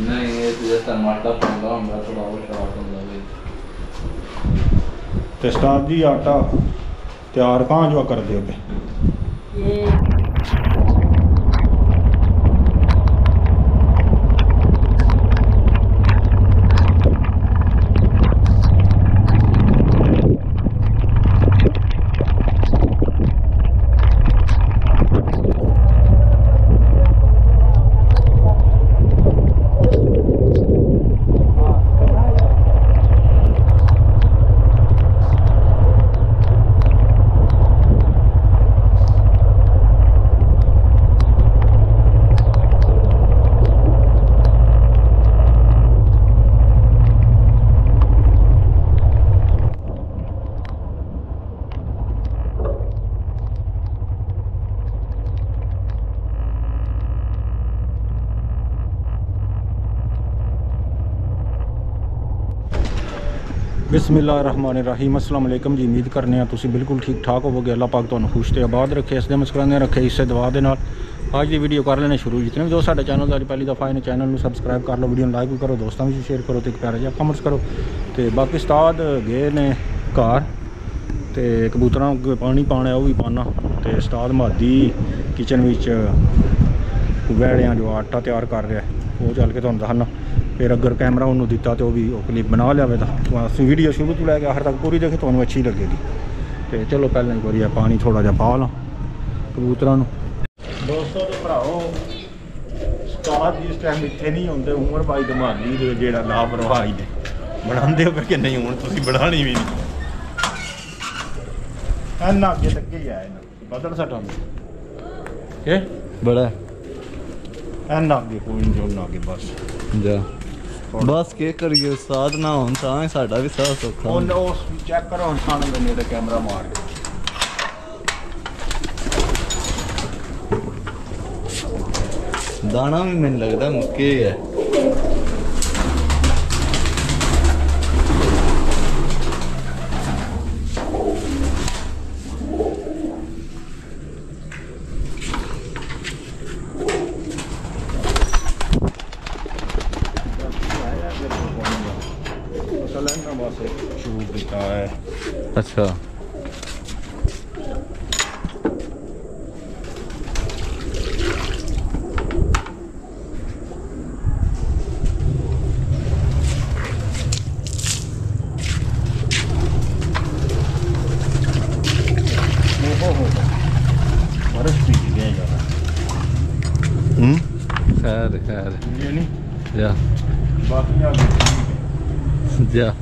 ਨਹੀਂ ਇਹ ਤੇ ਜਿਸ ਆਟਾ ਪਾਉਂਦਾ ਹੁੰਦਾ ਥੋੜਾ ਉਹ ਸ਼ਾਰਟ ਹੁੰਦਾ ਵੀ ਤੇ ਉਸਤਾਦ ਜੀ ਆਟਾ ਤਿਆਰ ਕਾਂ ਜੋ ਕਰਦੇ ਹੋ ਪਏ ਬਿਸਮਿਲ੍ਲਾਹਿਰਰਹਿਮਾਨਿਰਰਹੀਮ। ਅਸਲਾਮ ਅਲੈਕਮ ਜੀ, ਉਮੀਦ ਕਰਨੇ ਆ ਤੁਸੀਂ ਬਿਲਕੁਲ ਠੀਕ ਠਾਕ ਹੋਵੋਗੇ। ਅੱਲਾਹ ਪਾਕ ਤੁਹਾਨੂੰ ਖੁਸ਼ ਤੇ ਆਬਾਦ ਰੱਖੇ, ਇਸ ਦੇ ਮੁਸਕਰਾਨੇ ਰੱਖੇ, ਇਸੇ ਦੁਆ ਦੇ ਨਾਲ। ਅੱਜ ਦੀ ਵੀਡੀਓ ਕਰ ਲੈਣੇ ਸ਼ੁਰੂ। ਜਿਤਨੇ ਵੀ ਦੋਸਤ ਸਾਡੇ ਚੈਨਲ ਦਾ ਅੱਜ ਪਹਿਲੀ ਦਫਾ ਇਹਨੇ ਚੈਨਲ ਨੂੰ ਸਬਸਕ੍ਰਾਈਬ ਕਰ ਲਓ ਵੀਡੀਓ ਨੂੰ ਲਾਈਕ ਵੀ ਕਰੋ, ਦੋਸਤਾਂ ਵਿੱਚ ਸ਼ੇਅਰ ਕਰੋ ਤੇ ਇੱਕ ਪਿਆਰਾ ਜਿਹਾ ਕਮੈਂਟਸ ਕਰੋ। ਤੇ ਬਾਕੀ ਉਸਤਾਦ ਗਏ ਨੇ ਘਰ ਤੇ ਕਬੂਤਰਾਂ ਨੂੰ ਪਾਣੀ ਪਾਣਾ ਉਹ ਵੀ ਪਾਣਾ ਤੇ ਉਸਤਾਦ ਮਾਦੀ ਕਿਚਨ ਵਿੱਚ ਵੈੜਿਆਂ ਜੋ ਆਟਾ ਤਿਆਰ ਕਰ ਰਿਹਾ ਉਹ ਚੱਲ ਕੇ ਤੁਹਾਨੂੰ ਦੱਸਣਾ ਫਿਰ ਅਗਰ ਕੈਮਰਾ ਉਹਨੂੰ ਦਿੱਤਾ ਤੇ ਉਹ ਵੀ ਉਹ ਕਲਿੱਪ ਬਣਾ ਲਿਆਵੇ ਤਾਂ ਅਸੀਂ ਵੀਡੀਓ ਸ਼ੁਰੂ ਤੋਂ ਲੈ ਕੇ ਆਖਰ ਤੱਕ ਪੂਰੀ ਦੇਖੇ ਤੁਹਾਨੂੰ ਅੱਛੀ ਲੱਗੇਗੀ। ਤੇ ਚਲੋ ਪਹਿਲਾਂ ਇੱਕ ਵਾਰੀ ਇਹ ਪਾਣੀ ਥੋੜਾ ਜਿਹਾ ਪਾ ਲਾਂ ਕਬੂਤਰਾਂ ਨੂੰ। ਦੋਸਤੋ ਤੇ ਭਰਾਓ ਉਸਤਾਦ ਜੀ ਇਸ ਟਾਈਮ ਇੱਥੇ ਨਹੀਂ ਹੁੰਦੇ ਉਮਰ ਬਾਈ ਧਮਾਲੀ ਦੇ ਜਿਹੜਾ ਲਾਪਰਵਾਹੀ ਨੇ। ਬਣਾਉਂਦੇ ਹੋ ਕਿ ਨਹੀਂ ਹੁਣ ਤੁਸੀਂ ਬਣਾਣੀ ਵੀ ਨਹੀਂ। ਐਨਾ ਅੱਗੇ ਤੱਕ ਹੀ ਆਇਆ ਨਾ ਬਦਲ ਸਟਾਂ ਇਹ ਬੜਾ ਐਨਾ ਅੱਗੇ ਕੋਈ ਨਹੀਂ ਜੋੜਨਾ ਅੱਗੇ ਬਸ। ਜਾ। ਬਸ ਕੀ ਕਰੀਏ ਉਸਤਾਦ ਨਾ ਹੁਣ ਤਾਂ ਹੀ ਸਾਡਾ ਵੀ ਸਾਹ ਸੌਖਾ ਉਹ ਉਸ ਚੈੱਕ ਕਰੋ ਹੁਣ ਸਾਹਮਣੇ ਦੇ ਨੇੜੇ ਕੈਮਰਾ ਮਾਰ ਕੇ ਦਾਣਾ ਵੀ ਮੈਨੂੰ ਲੱਗਦਾ ਮੁੱਕੇ ਹੀ ਹੈ ਅਸਲ ਇਹਨਾਂ ਵਾਸਤੇ ਸ਼ੁਰੂ ਕੀਤਾ ਹੈ ਅੱਛਾ ਉਹ ਹੋ ਬਰਸ ਵੀ ਗਿਆ ਯਾਰ ਹੂੰ ਖੈਰ ਖੈਰ ਇਹ ਨਹੀਂ ਜਾ ਬਾਕੀ ਆ ਗਏ ਠੀਕ ਹੈ। ਜਾ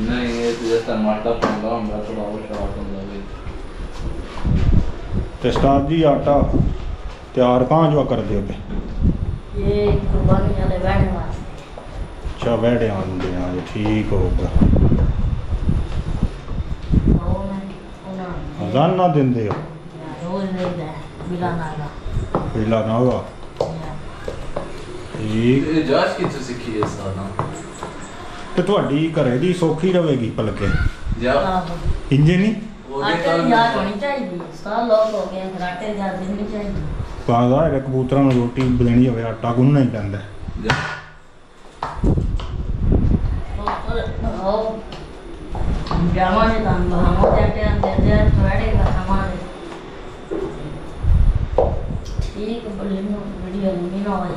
ਨਹੀਂ ਇਹ ਤੇ ਜਿਸ ਤਰ੍ਹਾਂ ਆਟਾ ਪਾਉਂਦਾ ਹੁੰਦਾ ਥੋੜਾ ਉਹ ਸ਼ਾਰਟ ਹੁੰਦਾ ਵੀ ਤੇ ਉਸਤਾਦ ਜੀ ਆਟਾ ਤਿਆਰ ਕਾਂ ਜੋ ਕਰਦੇ ਹੋ ਪਏ ये कुर्बानी वाले बैठने वास्ते ਅੱਛਾ ਵਹਿੜਿਆਂ ਹੁੰਦੇ ਆ ਜੀ ਠੀਕ ਹੋ ਗਿਆ और मैं उन्हें ਹਜ਼ਾਨਾ ਦਿੰਦੇ ਹੋ रोज नहीं दे मिलाना का ਪਹਿਲਾ ਨਾ ਹੋਗਾ ਠੀਕ ਇਹ ਜਾਚ ਕਿੱਥੋਂ ਸਿੱਖੀ ਹੈ ਸਾਡਾ ਤੇ ਤੁਹਾਡੀ ਘਰੇ ਦੀ ਸੌਖੀ ਰਹੇਗੀ ਪਲਕੇ ਜਾ ਆਹੋ। ਇੰਜੇ ਨਹੀਂ ਉਹਦੇ ਆਟੇ ਦੀ ਯਾਦ ਹੋਣੀ ਚਾਹੀਦੀ ਸਾਹ ਲੋਕ ਹੋ ਗਿਆ ਫਿਰ ਆਟੇ ਦੀ ਯਾਦ ਦੇਣੀ ਚਾਹੀਦੀ। ਪਾਦਾ ਹੈਗਾ ਕਬੂਤਰਾਂ ਨੂੰ ਰੋਟੀ ਦੇਣੀ ਹੋਵੇ ਆਟਾ ਗੁੰਨਣਾ ਹੀ ਪੈਂਦਾ। ਹੈ। ਹੋਰ ਉਹ ਜਾਵਾਂਗੇ ਤਾਂ ਬਾਹਮੋ ਜਾਂਦੇ ਆਂਦੇ ਜੇ ਤੁਹਾਡੇ ਦਾ ਸਮਾਨ ਠੀਕ ਬੋਲੇ ਨੂੰ ਵੀਡੀਓ ਨਹੀਂ ਨਾ ਹੋਏ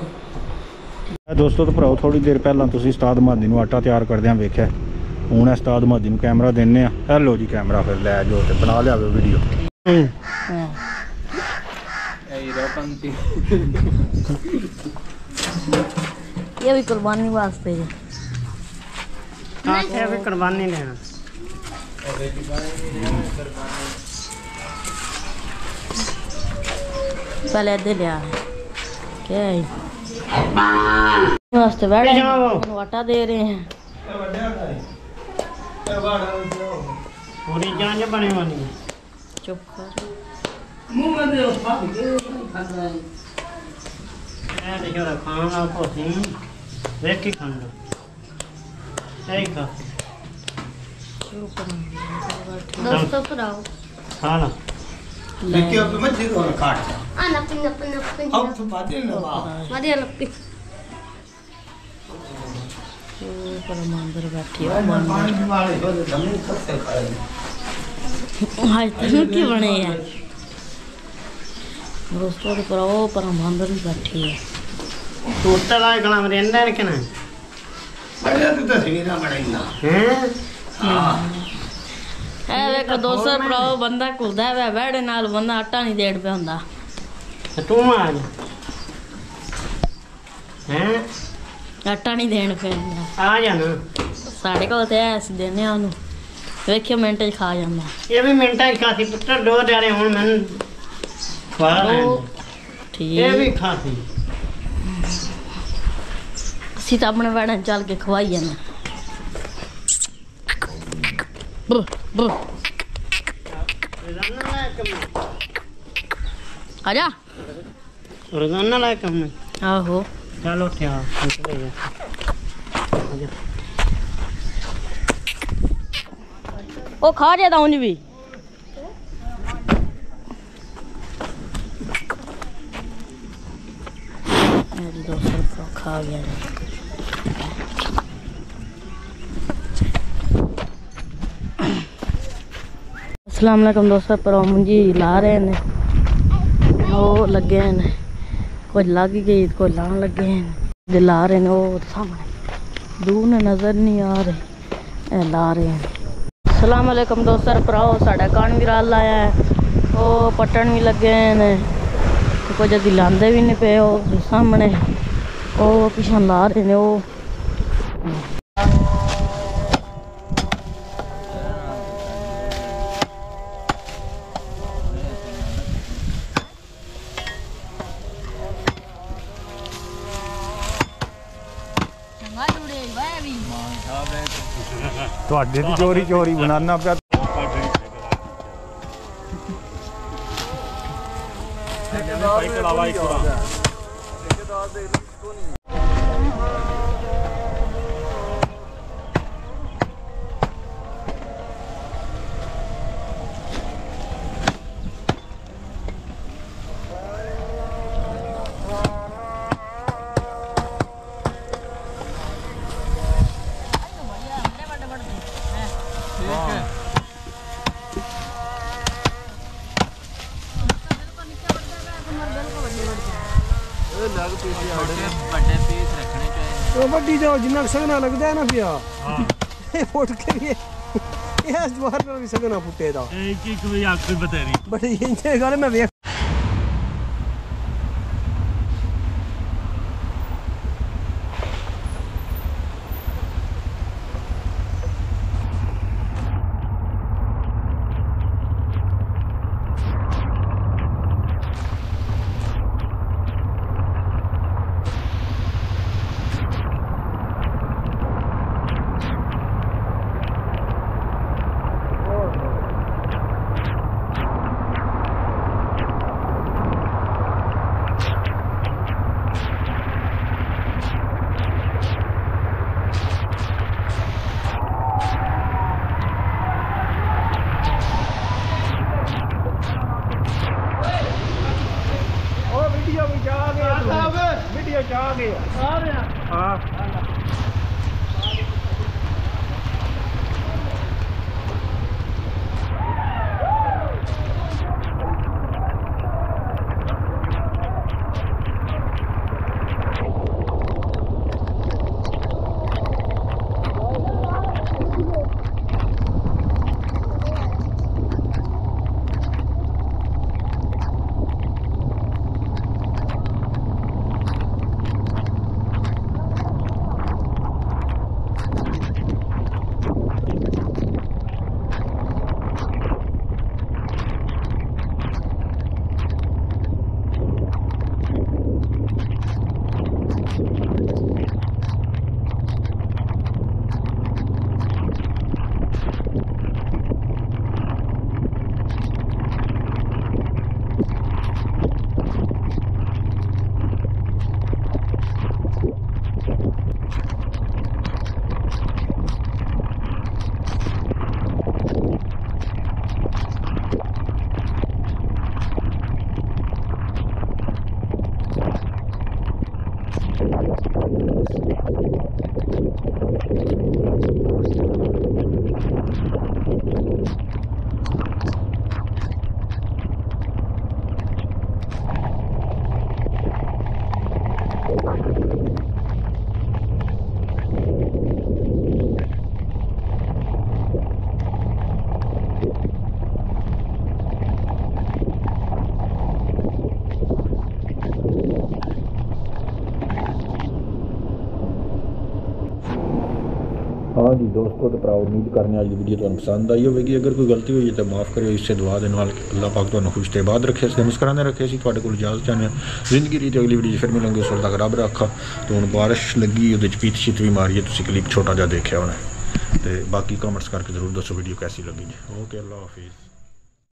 ਦੋਸਤੋ ਤੋਂ ਭਰਾਓ ਥੋੜੀ ਦੇਰ ਪਹਿਲਾਂ ਤੁਸੀਂ ਉਸਤਾਦ ਮਾਦੀ ਨੂੰ ਆਟਾ ਤਿਆਰ ਕਰਦਿਆਂ ਵੇਖਿਆ। ਹੁਣ ਉਸਤਾਦ ਮਾਦੀ ਨੂੰ ਕੈਮਰਾ ਦਿੰਨੇ ਆ। ਹੈਲੋ ਜੀ ਕੈਮਰਾ ਫਿਰ ਲੈ ਜੋ ਤੇ ਬਣਾ ਲਿਆਵੇ ਵੀਡੀਓ ਇਹ ਰੋਕਨ ਇਹ ਵੀ ਕੁਰਬਾਨੀ ਵਾਸਤੇ ਹੈ ਆਖਿਆ ਵੀ ਕੁਰਬਾਨੀ ਲੈਣਾ ਪਹਿਲੇ ਦੇ ਲਿਆ। ਕੇ ਵਾਸਤੇ ਬੈਠੇ ਨੂੰ ਆਟਾ ਦੇ ਰਹੇ ਹਾਂ। ਇਹ ਵੱਡਾ ਹੈ ਇਹ ਬਾੜਾ ਪੂਰੀ ਜਾਂਜ ਬਣੀ ਹੋਣੀ ਚੁੱਪ ਕਰ। ਮੂੰਹ ਮੰਦੇ ਉਸ ਪਾ ਕੇ। ਖਾਂਦਾ ਹੈ ਇਹ ਦੇਖੋ ਖਾਣਾ ਕੋਸੀ ਵੇਖ ਕੇ ਖਾਂਦਾ ਇਹ ਖਾ। ਦੋਸਤੋ ਭਰਾਓ। ਖਾਣਾ లెక్కి అప్పు మంచి కార్డ్ ఆ నప్పు నప్పు నప్పు అప్పు పదిన్నవా మదే నప్పి ਪਰਮਾਂਦਰ ਬੈਠੀ ਆ ਮਨ ਪਾਣੀ ਵਾਲੇ ਉਹ ਜ਼ਮੀਨ ਸੱਤੇ ਪਾਏ ਹਾਏ ਤੈਨੂੰ ਕੀ ਬਣੇ ਆ ਦੋਸਤੋ ਦੇ ਪਰ ਉਹ ਪਰਮਾਂਦਰ ਬੈਠੀ ਆ தூத்தலாய் கிளம்புறேன் என்ன நினைக்கிறேன் அது தான் சீரா மடைந்தான் ஆ ਇਹ ਵੇਖੋ ਦੋਸਤੋ ਪਰ ਉਹ ਬੰਦਾ ਕੁਲਦਾ ਵੇ ਵੜੇ ਨਾਲ ਬੰਦਾ ਆਟਾ ਨਹੀਂ ਦੇੜ ਪਿਆ ਹੁੰਦਾ। ਤੂੰ ਆ ਜਾ। ਹੈ? ਆਟਾ ਨਹੀਂ ਦੇਣ ਪਿਆ ਹੁੰਦਾ। ਆ ਜਾ ਨਾ। ਸਾਡੇ ਕੋਲ ਤੇ ਐਸ ਦਿੰਦੇ ਆ ਉਹਨੂੰ। ਵੇਖਿਓ ਮਿੰਟ ਚ ਖਾ ਜਾਂਦਾ। ਇਹ ਵੀ ਮਿੰਟਾਂ ਚ ਖਾਸੀ ਪੁੱਤਰ ਦੋ ਡਾਰੇ ਹੁਣ ਮੈਨੂੰ ਖਵਾ ਲੈਣ। ਦੇ। ਇਹ ਵੀ ਠੀਕ ਖਾਸੀ। ਅਸੀਂ ਤਾਂ ਆਪਣੇ ਵੜਨ ਚੱਲ ਕੇ ਖਵਾਈ ਜਾਂਦੇ ਆ ਜਾ ਰੋਜ਼ਾਨਾ ਲਾਇਕ ਕੰਮ। ਆਹੋ। ਚਲੋ ਉੱਠਿਆ ਜਾ ਜਾ ਉਹ ਖਾ ਜਾਂਦਾ ਉਂਝ ਵੀ। ਮੇਰੀ ਦੋਸਤ ਖਾ ਗਿਆ। ਅਸਲਾਮ ਅਲੈਕਮ ਦੋਸਤੋ ਪਰ ਉਹ ਮੁੰਜੀ ਲਾ ਰਹੇ ਨੇ ਉਹ ਲੱਗੇ ਨੇ ਕੋਈ ਲੱਗ ਗਈ ਕੋਈ ਲਾਣ ਲੱਗੇ ਨੇ ਜੇ ਲਾ ਰਹੇ ਨੇ ਉਹ ਸਾਹਮਣੇ ਦੂਰ ਨੇ ਨਜ਼ਰ ਨਹੀਂ ਆ ਰਹੇ ਇਹ ਲਾ ਰਹੇ ਨੇ ਅਸਲਾਮ ਅਲੈਕਮ ਦੋਸਤਰ ਭਰਾਓ ਸਾਡਾ ਕਣ ਵੀ ਰਲ ਆਇਆ ਹੈ ਉਹ ਪਟਣ ਵੀ ਲੱਗੇ ਨੇ ਤੇ ਕੁਝ ਅਦੀ ਲਾਂਦੇ ਵੀ ਨੇ ਪਏ ਉਹ ਸਾਹਮਣੇ ਉਹ ਪਿਛਾਂ ਲਾ ਰਹੇ ਨੇ ਉਹ ਤੁਹਾਡੇ ਦੀ ਚੋਰੀ ਚੋਰੀ ਬਣਾਉਣਾ ਪਿਆ ਉਹ ਵੱਡੀ ਜੋ ਜਿੰਨਾ ਸਗਨਾ ਲੱਗਦਾ ਹੈ ਨਾ ਪਿਆ ਇਹ ਫੁੱਟ ਕੇ ਵੀ ਇਹ ਜਵਾਰ ਨਾਲ ਵੀ ਸਗਨਾ ਫੁੱਟੇ ਦਾ ਇੱਕ ਇੱਕ ਵੀ ਅੱਗ ਬਤੇਰੀ ਬੜੀ ਇੰਜੇ ਗੱਲ ਮੈਂ ਵੇਖ ਹਾਂਜੀ ਦੋਸਤੋ ਤੇ ਭਰਾ ਉਮੀਦ ਕਰਨੇ ਅੱਜ ਦੀ ਵੀਡੀਓ ਤੁਹਾਨੂੰ ਪਸੰਦ ਆਈ ਹੋਵੇਗੀ। ਅਗਰ ਕੋਈ ਗਲਤੀ ਹੋਈ ਹੈ ਤਾਂ ਮਾਫ ਕਰਿਓ, ਇਸੇ ਦੁਆ ਦੇ ਨਾਲ ਅੱਲਾਹ ਪਾਕ ਤੁਹਾਨੂੰ ਖੁਸ਼ ਤੇ ਬਾਦ ਰੱਖੇ। ਇਸ ਦੇ ਮੁਸਕਰਾਨੇ ਰੱਖੇ ਸੀ। ਤੁਹਾਡੇ ਕੋਲ ਇਜਾਜ਼ਤ ਚਾਹੁੰਦੇ ਹਾਂ। ਜ਼ਿੰਦਗੀ ਦੀ ਤੇ ਅਗਲੀ ਵੀਡੀਓ 'ਚ ਫਿਰ ਮਿਲਾਂਗੇ। ਉਸ ਵਕਤ ਤੱਕ ਰੱਬ ਰੱਖਾ। ਤੇ ਹੁਣ ਬਾਰਿਸ਼ ਲੱਗੀ, ਉਹਦੇ ਚ ਪੀਤ ਸ਼ੀਤ ਵੀ ਮਾਰੀ ਹੈ। ਤੁਸੀਂ ਕਲਿੱਪ ਛੋਟਾ ਜਿਹਾ ਦੇਖਿਆ ਹੋਣਾ ਤੇ ਬਾਕੀ ਕਮੈਂਟਸ ਕਰਕੇ ਜ਼ਰੂਰ ਦੱਸੋ ਵੀਡੀਓ ਕੈਸੀ ਲੱਗੀ ਜੀ। ਓਕੇ ਅੱਲਾਹ ਹਾਫਿਜ਼।